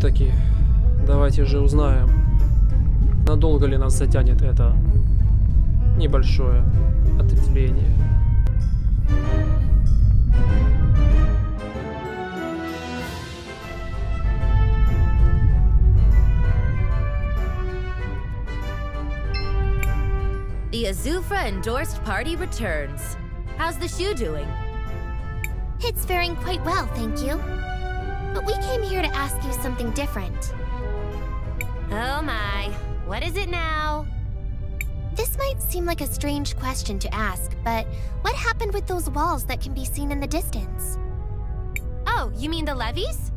таки, давайте же узнаем, надолго ли нас затянет это небольшое ответвление. The Azufra endorsed party returns. How's the shoe doing? It's faring quite well, thank you. But we came here to ask you something different. Oh my. What is it now? This might seem like a strange question to ask, but what happened with those walls that can be seen in the distance? Oh, you mean the levees?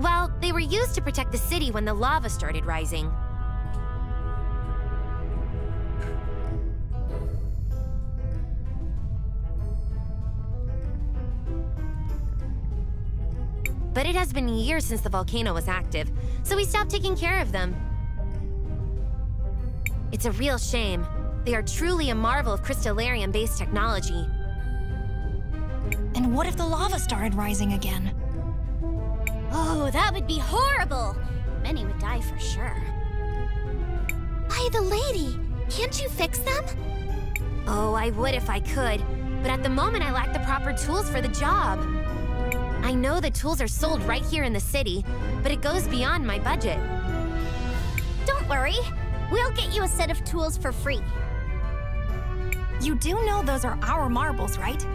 Well, they were used to protect the city when the lava started rising. But it has been years since the volcano was active, so we stopped taking care of them. It's a real shame. They are truly a marvel of crystallarium-based technology. And what if the lava started rising again? Oh, that would be horrible! Many would die for sure. By the lady, can't you fix them? Oh, I would if I could, but at the moment I lack the proper tools for the job. I know the tools are sold right here in the city, but it goes beyond my budget. Don't worry, we'll get you a set of tools for free. You do know those are our marbles, right?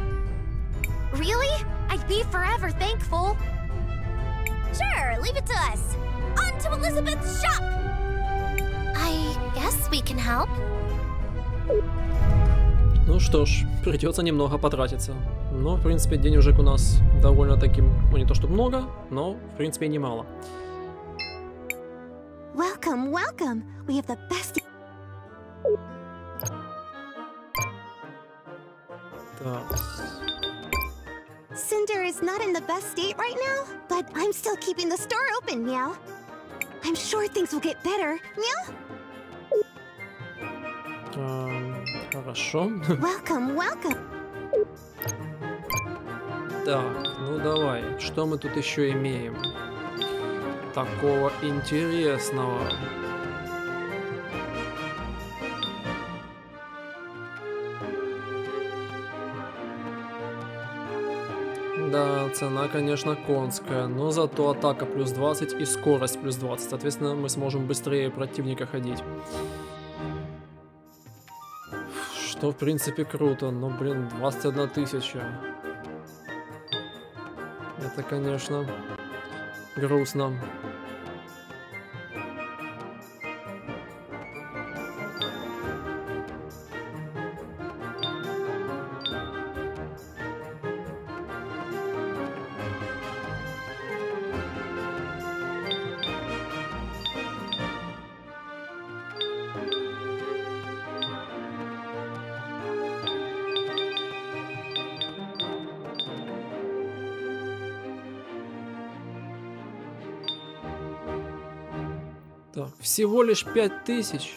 Really? I'd be forever thankful. Sure, leave it to us. On to Elizabeth's shop! I guess we can help. Ну что ж, придется немного потратиться. Но, в принципе, денежек у нас довольно-таки, ну не то чтобы много, но, в принципе, немало. Welcome, welcome. We have the best. Так, Cinder is not in the best state right now, but I'm still keeping the store open, Meow. I'm sure things will get better, Meow. эм, хорошо. Welcome, welcome. Так, ну давай, что мы тут еще имеем? Такого интересного. Да, цена, конечно, конская, но зато атака плюс 20 и скорость плюс 20. Соответственно, мы сможем быстрее противника ходить. Что, в принципе, круто, но, блин, 21 тысяча. Это, конечно, грустно. Так, всего лишь 5000.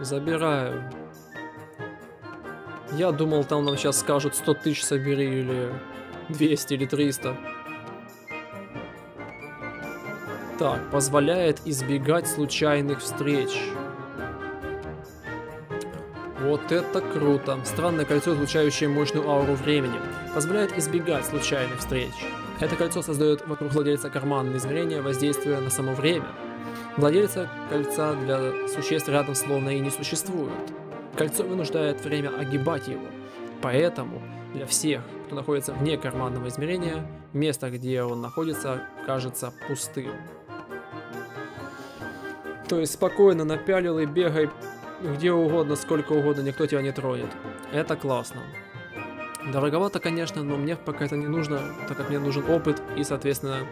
Забираю. Я думал, там нам сейчас скажут 100 тысяч собери или 200 или 300. Так, позволяет избегать случайных встреч. Вот это круто. Странное кольцо, излучающее мощную ауру времени. Позволяет избегать случайных встреч. Это кольцо создает вокруг владельца карманные измерения, воздействуя на само время. Владельца кольца для существ рядом словно и не существует. Кольцо вынуждает время огибать его. Поэтому для всех, кто находится вне карманного измерения, место, где он находится, кажется пустым. То есть спокойно напялил и бегай где угодно, сколько угодно, никто тебя не тронет. Это классно. Дороговато, конечно, но мне пока это не нужно, так как мне нужен опыт и, соответственно,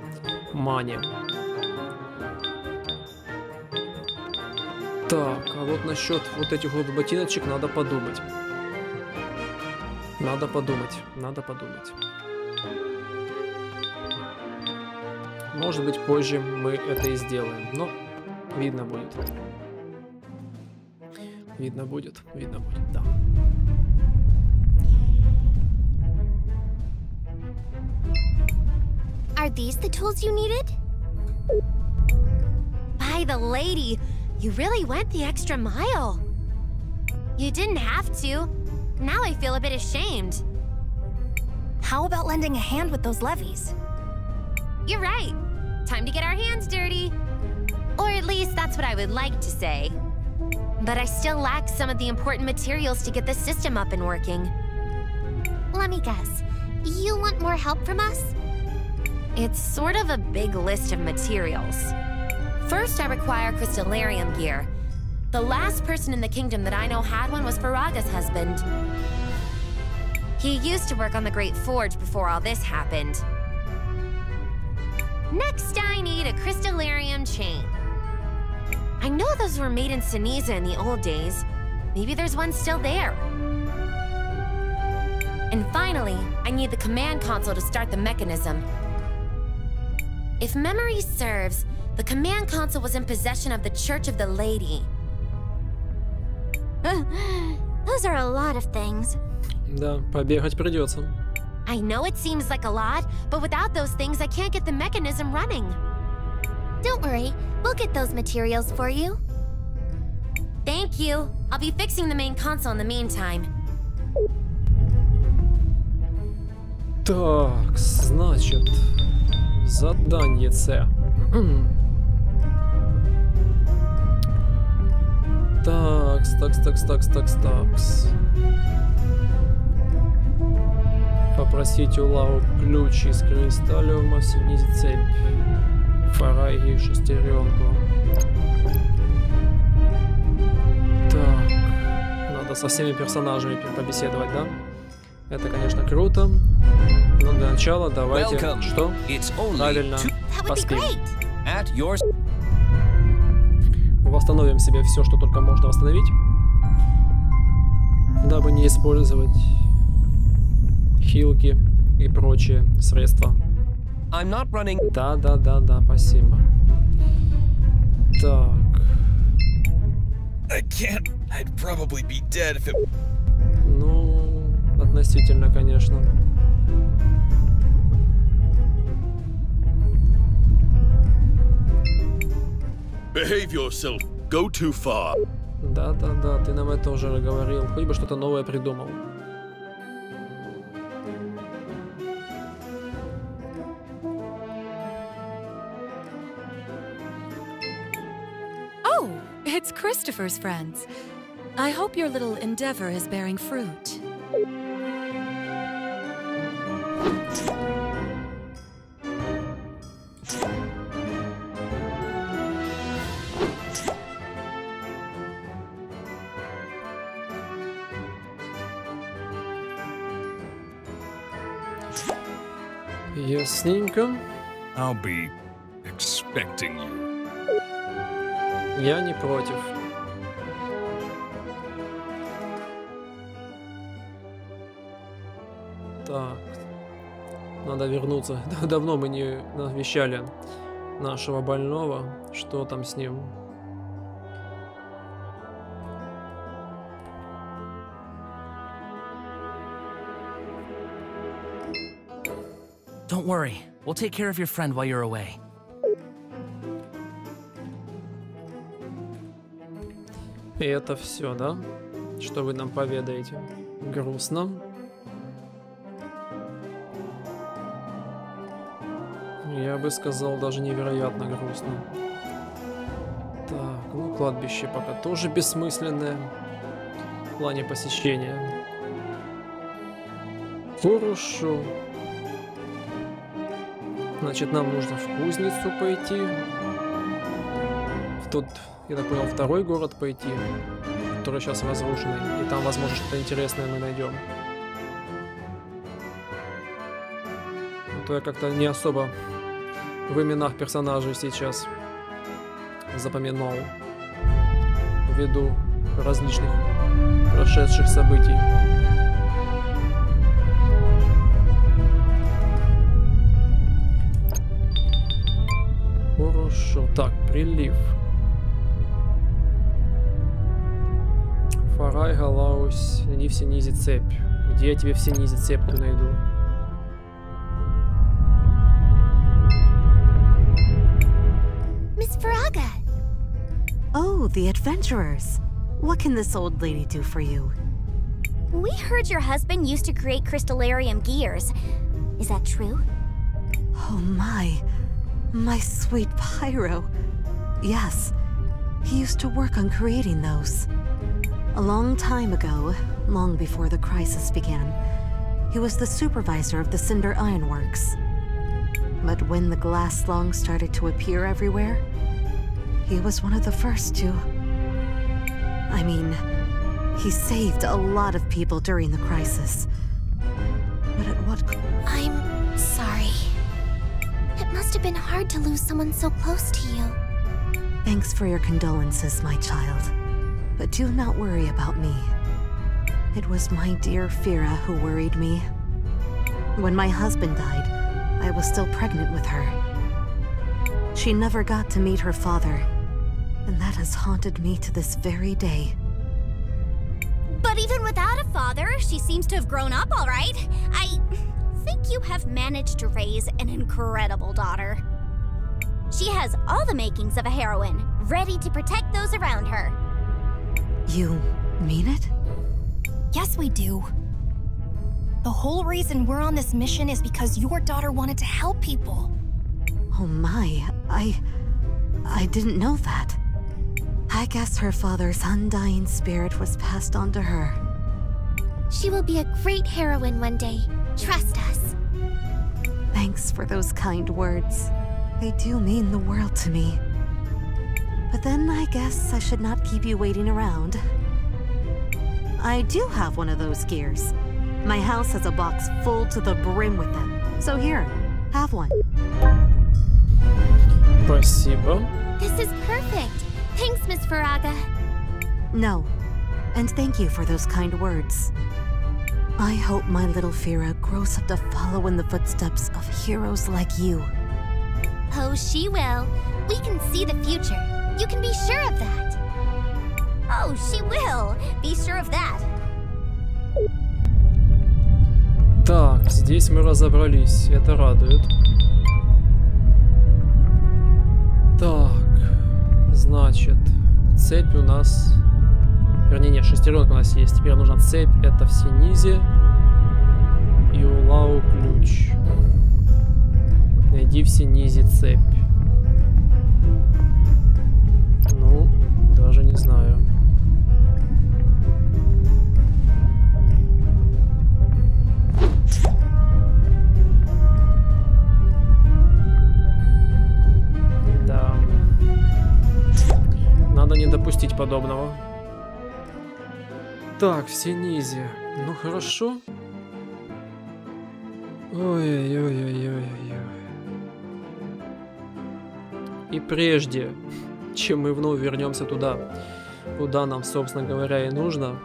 мани. Так, а вот насчет вот этих вот ботиночек надо подумать. Надо подумать, надо подумать. Может быть, позже мы это и сделаем, но видно будет. Видно будет, видно будет, да. Are these the tools you needed? By the lady, you really went the extra mile. You didn't have to. Now I feel a bit ashamed. How about lending a hand with those levees? You're right. Time to get our hands dirty. Or at least that's what I would like to say. But I still lack some of the important materials to get the system up and working. Let me guess. You want more help from us? It's sort of a big list of materials. First, I require crystallarium gear. The last person in the kingdom that I know had one was Faraga's husband. He used to work on the Great Forge before all this happened. Next, I need a crystallarium chain. I know those were made in Sinisa in the old days. Maybe there's one still there. And finally, I need the command console to start the mechanism. If memory serves, the command console was in possession of the Church of the Lady. Those are a lot of things. Да, побегать придется. I know it seems like a lot, but without those things, I can't get the mechanism running. Don't worry, we'll get those materials for you. Thank you. I'll be fixing the main console in the meantime. Так, значит, задание С. Такс, такс, такс, такс, такс, такс. Попросить у Лау ключ из кристаллиума, снизить цепь. Фарайги шестеренку. Так, надо со всеми персонажами побеседовать, да? Это, конечно, круто. Но для начала давайте... Welcome. Что? Правильно. Поспим. your Восстановим себе все, что только можно восстановить. Дабы не использовать хилки и прочие средства. I'm not running. Да, да, да, да, спасибо. Так, I can't. I'd probably be dead if it. Ну, относительно, конечно. Behave yourself. Go too far. Да, да, да, ты нам это уже говорил. Хоть бы что-то новое придумал. Oh, it's Christopher's friends. I hope your little endeavor is bearing fruit. Ясненько. I'll be expecting you. Я не против. Так. Надо вернуться. Давно мы не навещали нашего больного. Что там с ним? Don't worry, we'll take care of your friend while you're away. И это все, да? Что вы нам поведаете? Грустно. Я бы сказал, даже невероятно грустно. Так, ну кладбище пока тоже бессмысленное в плане посещения. Хорошо. Значит, нам нужно в кузницу пойти. В тот, я так понял, второй город пойти, который сейчас разрушенный. И там, возможно, что-то интересное мы найдем. А то я как-то не особо в именах персонажей сейчас запоминал ввиду различных прошедших событий. Хорошо, так, прилив. Фарай, Галаус, не все Синизе цепь. Где я тебе все Синизе цепь-то найду? Miss Faraga! Oh, the adventurers. What can this old lady do for you? We heard your husband used to create crystallarium gears. Is that true? Oh my. My sweet Pyro. Yes. He used to work on creating those. A long time ago, long before the crisis began, he was the supervisor of the Cinder Ironworks. But when the glass slung started to appear everywhere, he was one of the first to... I mean, he saved a lot of people during the crisis. But at what I'm sorry. It must have been hard to lose someone so close to you. Thanks for your condolences, my child. But do not worry about me. It was my dear Fira who worried me. When my husband died, I was still pregnant with her. She never got to meet her father, and that has haunted me to this very day. But even without a father, she seems to have grown up all right. I think you have managed to raise an incredible daughter. She has all the makings of a heroine, ready to protect those around her. You mean it? Yes, we do. The whole reason we're on this mission is because your daughter wanted to help people. Oh my, I... I didn't know that. I guess her father's undying spirit was passed on to her. She will be a great heroine one day. Trust us. Thanks for those kind words. They do mean the world to me. But then I guess I should not keep you waiting around. I do have one of those gears. My house has a box full to the brim with them. So here, have one. Спасибо. This is perfect. Thanks, Miss Faraga. No. And thank you for those kind words. I hope my little Fira grows up to follow in the footsteps of heroes like you. Oh, she will. We can see the future. You can be sure of that. Oh, she will. Be sure of that. Так, здесь мы разобрались. Это радует. Так, значит, цепь у нас... Вернее, нет, шестеренка у нас есть. Теперь нужна цепь. Это в Синизе. И у Лау ключ. Найди в Синизе цепь. Так, все низи. Ну хорошо. Ой-ой-ой-ой-ой-ой. И прежде, чем мы вновь вернемся туда, куда нам, собственно говоря, и нужно,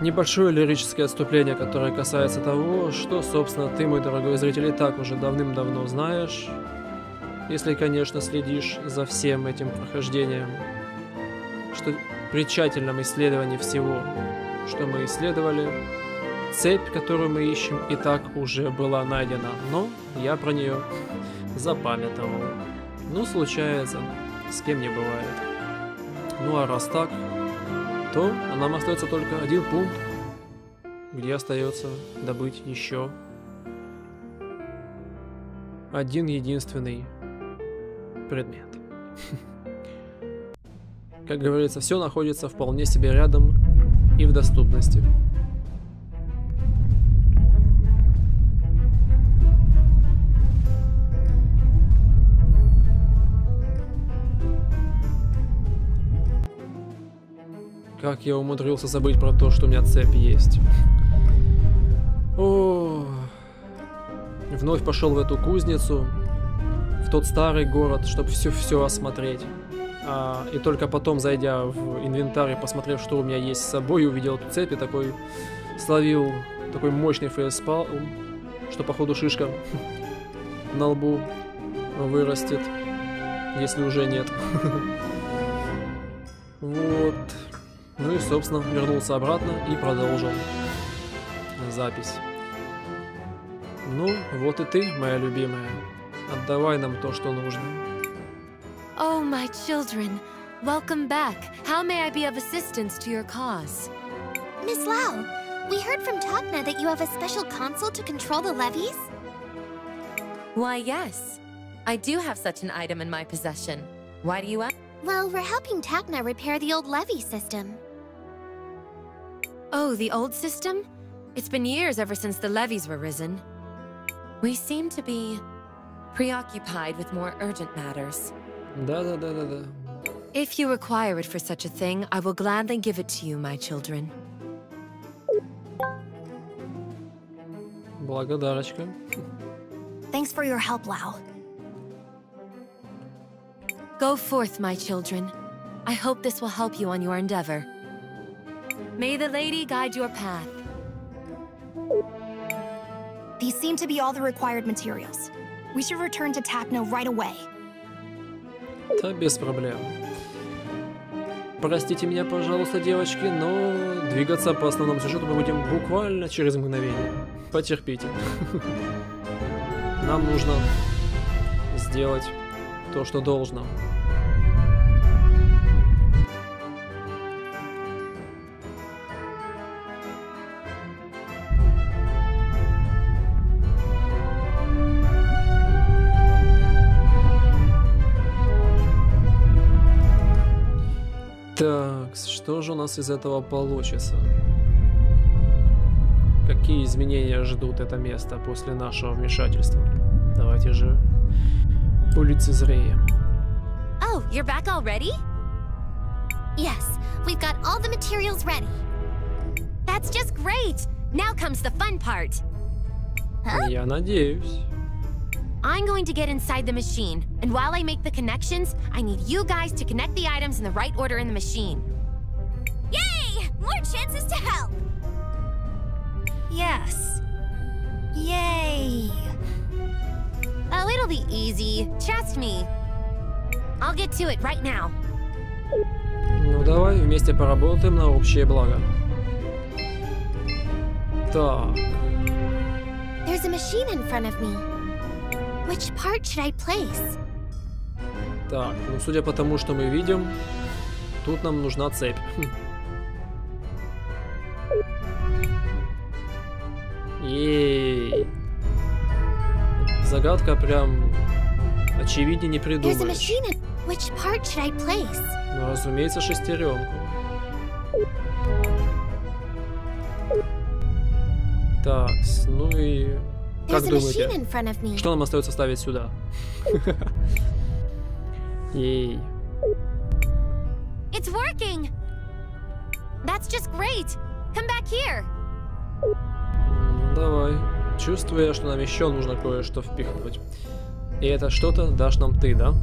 небольшое лирическое отступление, которое касается того, что, собственно, ты, мой дорогой зритель, и так уже давным-давно знаешь, если, конечно, следишь за всем этим прохождением, при тщательном исследовании всего, что мы исследовали, цепь, которую мы ищем, и так уже была найдена, но я про нее запамятовал. Ну, случается, с кем не бывает. Ну, а раз так, то нам остается только один пункт, где остается добыть еще один единственный предмет. Как говорится, все находится вполне себе рядом и в доступности. Как я умудрился забыть про то, что у меня цепь есть. О, вновь пошел в эту кузницу, в тот старый город, чтобы все-все осмотреть. А, и только потом, зайдя в инвентарь и посмотрев, что у меня есть с собой, увидел эту цепь и такой словил такой мощный фейспал, что походу шишка на лбу вырастет, если уже нет. Вот. Ну и, собственно, вернулся обратно и продолжил запись. Ну, вот и ты, моя любимая. Отдавай нам то, что нужно. My children, Welcome back. How may I be of assistance to your cause? Miss Lau, we heard from Takna that you have a special console to control the levees? Why, yes. I do have such an item in my possession. Why do you ask? Well, we're helping Takna repair the old levee system. Oh, the old system? It's been years ever since the levees were risen. We seem to be preoccupied with more urgent matters. Да, да, да, да, да. If you require it for such a thing, I will gladly give it to you, my children. Благодарочка. Thanks for your help, Lau. Go forth, my children. I hope this will help you on your endeavor. May the lady guide your path. These seem to be all the required materials. We should return to Takna right away. Да, без проблем. Простите меня, пожалуйста, девочки, но двигаться по основному сюжету мы будем буквально через мгновение. Потерпите. Нам нужно сделать то, что должно. Так, что же у нас из этого получится? Какие изменения ждут это место после нашего вмешательства? Давайте же улицезреем. Oh, you're back already? Yes, we've got all the materials ready. That's just great! Now comes the fun part. Я надеюсь. I'm going to get inside the machine, and while I make the connections, I need you guys to connect the items in the right order in the machine. Yay! More chances to help! Yes. Yay! Oh, it'll be easy. Trust me. I'll get to it right now. Ну давай вместе поработаем на общее благо. Так, There's a machine in front of me. Which part should I place? так, ну судя по тому, что мы видим, тут нам нужна цепь. Ей. Загадка прям очевиднее не придумаешь. Ну, разумеется, шестеренку. Так, ну и... Как There's a machine думаете, in front of me. что нам остается ставить сюда? Ей. It's working! That's just great! Come back here! Давай. Чувствую я, что нам еще нужно кое-что впихнуть. И это что-то дашь нам ты, да?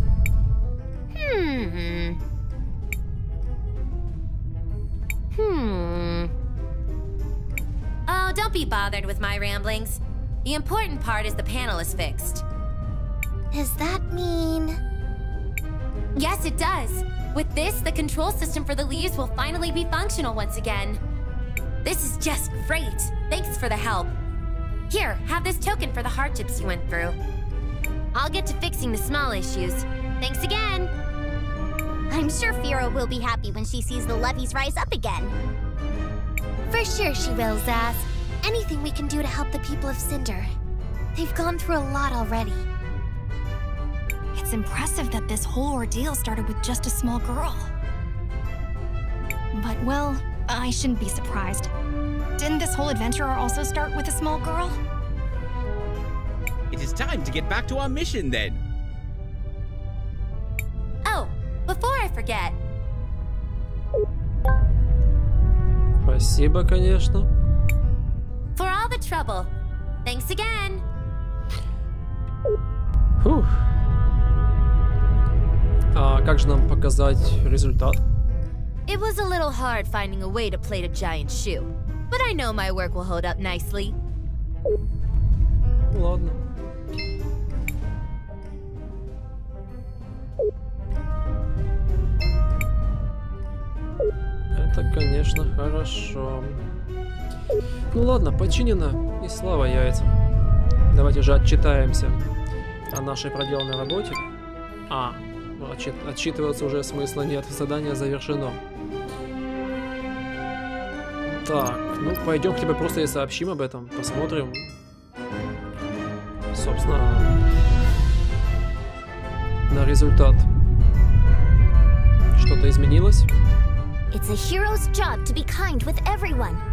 Hmm. Hmm. Oh, don't be bothered with my ramblings. The important part is the panel is fixed. Does that mean... Yes, it does. With this, the control system for the leaves will finally be functional once again. This is just great. Thanks for the help. Here, have this token for the hardships you went through. I'll get to fixing the small issues. Thanks again. I'm sure Fira will be happy when she sees the levees rise up again. For sure she will, Zaz Anything we can do to help the people of Cinder. They've gone through a lot already. It's impressive that this whole ordeal started with just a small girl. But, well, I shouldn't be surprised. Didn't this whole adventure also start with a small girl? It is time to get back to our mission then. Oh, before I forget, Спасибо, конечно. for all the trouble, thanks again. Фух. А как же нам показать результат? It was a little hard finding a way to plate a giant shoe, but I know my work will hold up nicely. Ну, Ладно. Это, конечно, хорошо. Ну ладно, починено, и слава яйцам. Давайте же отчитаемся о нашей проделанной работе. А, отчит отчитываться уже смысла нет. Задание завершено. Так, ну пойдем к тебе просто и сообщим об этом. Посмотрим. Собственно, на результат. Что-то изменилось? It's a hero's job to be kind with everyone.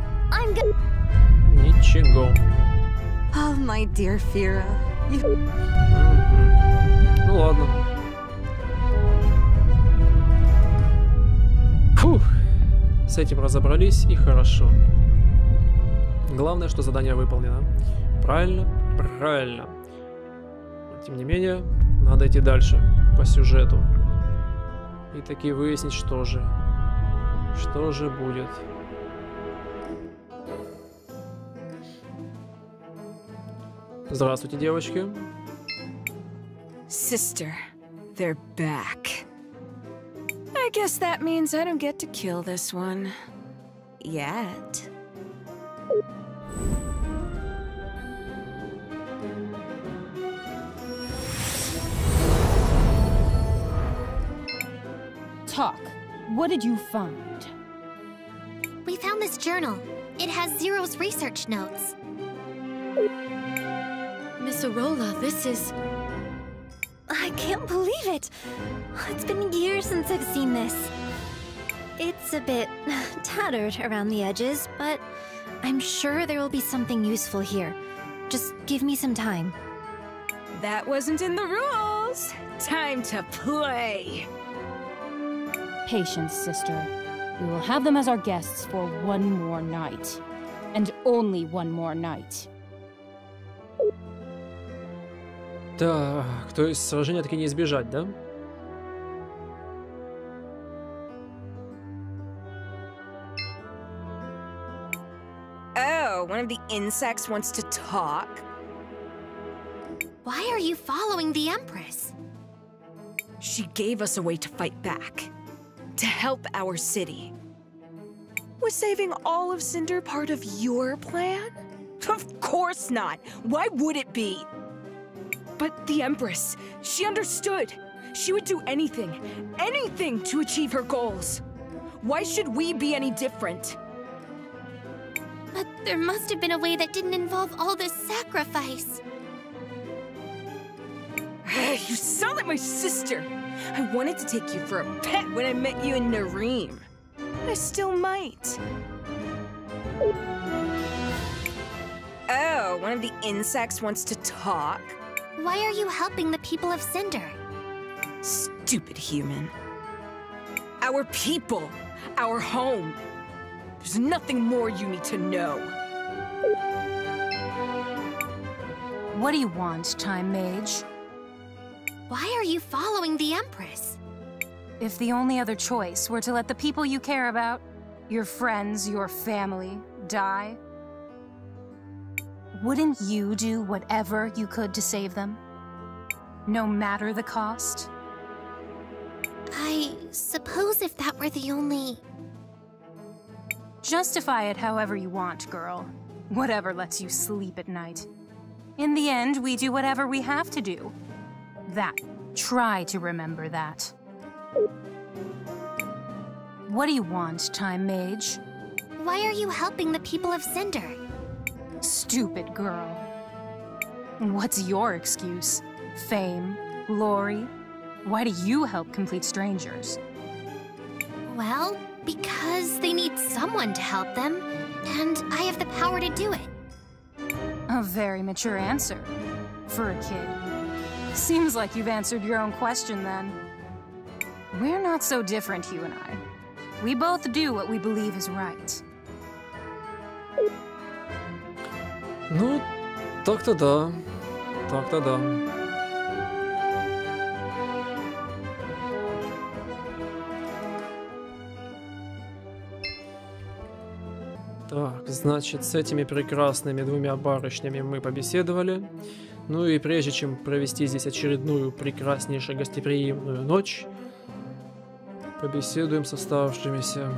Ничего. Oh, my dear Fira. You... Ну ладно. Фух. С этим разобрались и хорошо. Главное, что задание выполнено. Правильно? Правильно. Тем не менее, надо идти дальше по сюжету. И таки выяснить, что же. Что же будет. Здравствуйте, девочки. Sister, they're back. I guess that means I don't get to kill this one. Yet. Talk. What did you find? We found this journal. It has Zero's research notes. Miss Arola, this is. I can't believe it. It's been years since I've seen this. It's a bit tattered around the edges, but I'm sure there will be something useful here. Just give me some time. That wasn't in the rules. Time to play. Patience, sister. We will have them as our guests for one more night. And only one more night. Так, то есть сражения таки не избежать, да? Oh, one of the insects wants to talk? Why are you following the Empress? She gave us a way to fight back. To help our city. Was saving all of Cinder part of your plan? Of course not! Why would it be? But the Empress, she understood. She would do anything, anything to achieve her goals. Why should we be any different? But there must have been a way that didn't involve all this sacrifice. you sound like my sister. I wanted to take you for a pet when I met you in Nareem. I still might. Oh, one of the insects wants to talk? Why are you helping the people of Cinder? Stupid human. Our people, our home. There's nothing more you need to know. What do you want, Time Mage? Why are you following the Empress? If the only other choice were to let the people you care about, your friends, your family, die, wouldn't you do whatever you could to save them? No matter the cost? I suppose if that were the only. Justify it however you want, girl. Whatever lets you sleep at night. In the end, we do whatever we have to do. That. Try to remember that. What do you want, Time Mage? Why are you helping the people of Cinder? Stupid girl. What's your excuse? Fame? Glory? Why do you help complete strangers? Well, because they need someone to help them, and I have the power to do it. A very mature answer. For a kid. Seems like you've answered your own question then. We're not so different, you and I. We both do what we believe is right. Ну, так-то да. Так-то да. Так, значит, с этими прекрасными двумя барышнями мы побеседовали. Ну и прежде чем провести здесь очередную прекраснейшую гостеприимную ночь, побеседуем с оставшимися.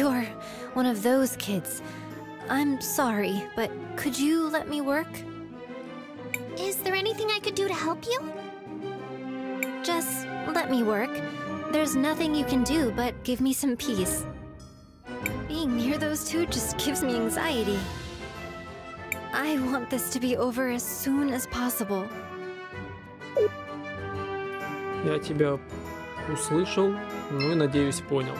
you're one of those kids. I'm sorry, but could you let me work? Is there anything I could do to help you? Just let me work. There's nothing you can do but give me some peace. Being near those two just gives me anxiety. I want this to be over as soon as possible. Я тебя услышал, ну и, надеюсь, понял.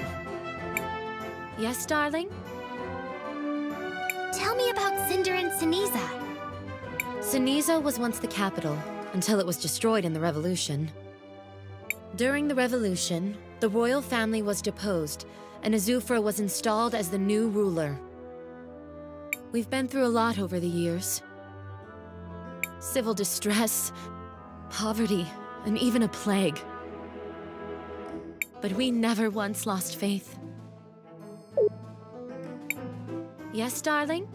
Yes, darling? Tell me about Cinder and Siniza. Siniza was once the capital, until it was destroyed in the Revolution. During the Revolution, the royal family was deposed, and Azufra was installed as the new ruler. We've been through a lot over the years. Civil distress, poverty, and even a plague. But we never once lost faith. Yes, darling?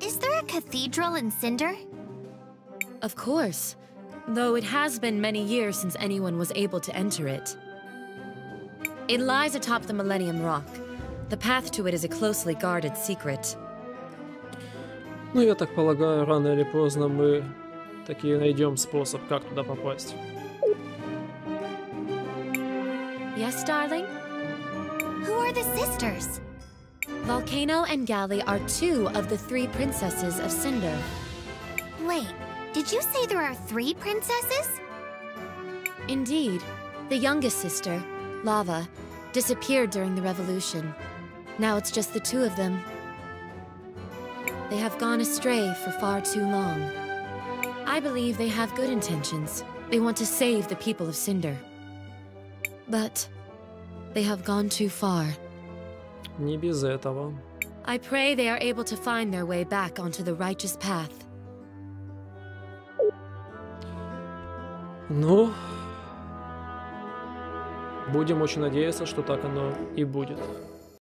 Is there a cathedral in Cinder? Of course. Though it has been many years since anyone was able to enter it. It lies atop the Millennium Rock. The path to it is a closely guarded secret. Ну, я так полагаю, рано или поздно мы таки найдем способ, как туда попасть. Yes, darling? Who are the sisters? Volcano and Galley are two of the three princesses of Cinder. Wait, did you say there are three princesses? Indeed. The youngest sister, Lava, disappeared during the revolution. Now it's just the two of them. They have gone astray for far too long. I believe they have good intentions. They want to save the people of Cinder. But they have gone too far. Не без этого. I pray they are able to find their way back onto the righteous path. Ну, будем очень надеяться, что так оно и будет.